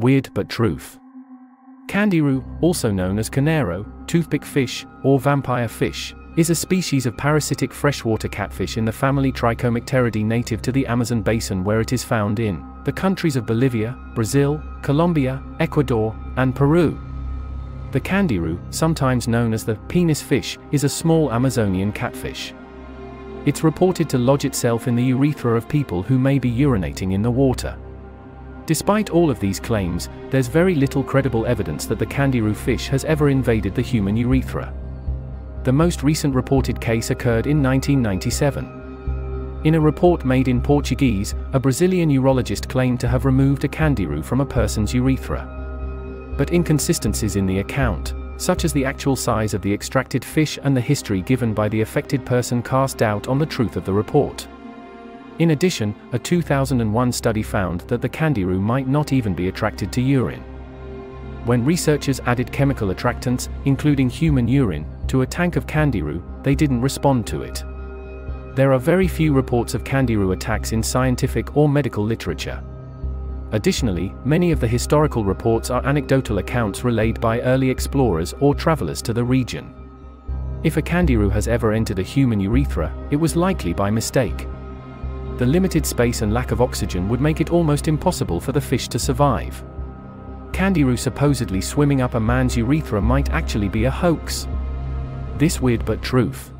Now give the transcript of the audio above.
Weird but truth. Candiru, also known as canero, toothpick fish, or vampire fish, is a species of parasitic freshwater catfish in the family Trichomycteridae native to the Amazon basin where it is found in the countries of Bolivia, Brazil, Colombia, Ecuador, and Peru. The candiru, sometimes known as the penis fish, is a small Amazonian catfish. It's reported to lodge itself in the urethra of people who may be urinating in the water. Despite all of these claims, there's very little credible evidence that the candiru fish has ever invaded the human urethra. The most recent reported case occurred in 1997. In a report made in Portuguese, a Brazilian urologist claimed to have removed a candiru from a person's urethra. But inconsistencies in the account, such as the actual size of the extracted fish and the history given by the affected person cast doubt on the truth of the report. In addition, a 2001 study found that the candiru might not even be attracted to urine. When researchers added chemical attractants, including human urine, to a tank of candiru, they didn't respond to it. There are very few reports of candiru attacks in scientific or medical literature. Additionally, many of the historical reports are anecdotal accounts relayed by early explorers or travelers to the region. If a candiru has ever entered a human urethra, it was likely by mistake the limited space and lack of oxygen would make it almost impossible for the fish to survive. Candiru supposedly swimming up a man's urethra might actually be a hoax. This weird but truth.